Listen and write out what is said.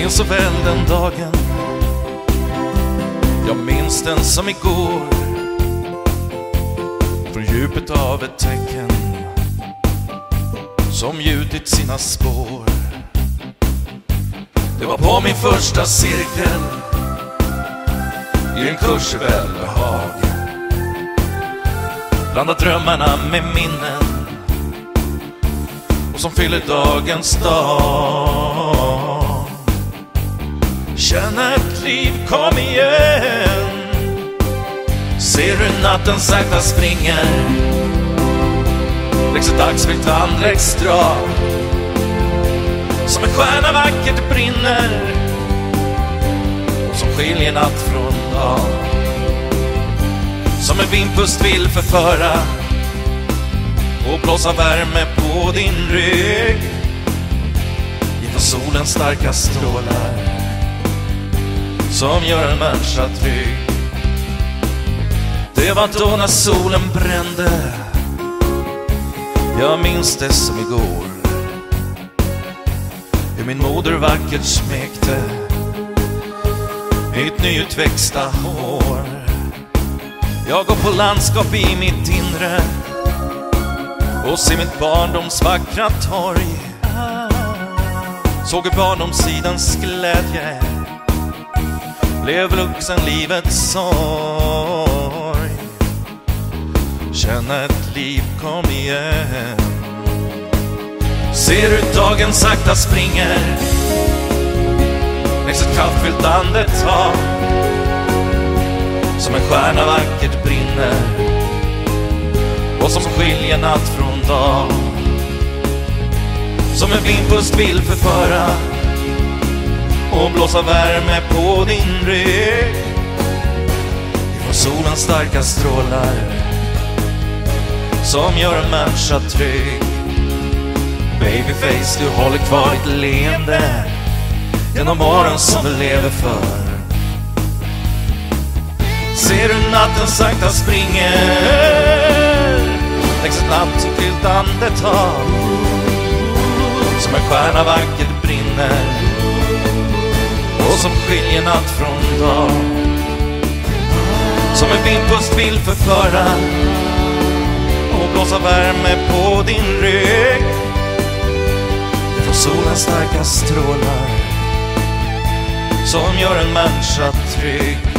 minns så väl den dagen. Jag minns den som igår. Från djupet av ett tecken Som gjutit sina spår. Det var på min första cirkel I en kurs i välbehag Blandat drömmarna med minnen och som fyller dagens dag. Känn ett liv, kom igen. Ser hur natten sakta springer. Läggs ett axfyllt handläggsdrag Som en stjärna vackert brinner. Och som skiljer natt från dag. Som en vindpust vill förföra och blåsa värme på din rygg Ifrån solens starka strålar som gör en människa trygg. Det var då när solen brände. Jag minns det som igår. Hur min moder vackert smekte. Mitt nyutväxta hår. Jag går på landskap i mitt inre. Och ser mitt barndoms vackra torg. Såg hur barndomssidans glädje blev vuxenlivets sorg. Känn ett liv, kom igen. Ser hur dagen sakta springer. Längs ett kraftfyllt andetag. Som en stjärna vackert brinner. Och som skiljer natt från dag. Som en vindpust vill förföra och blåsa värme på din rygg. Ifrån solens starka strålar som gör en människa trygg. Babyface, du håller kvar ditt leende genom åren som du lever för. Ser du natten sakta springer längs ett nattfyllt andetag. Som en stjärna vackert brinner som skiljer natt från dag. Som en vindpust vill förföra och blåsa värme på din rygg. Ifrån solens starka strålar som gör en människa trygg.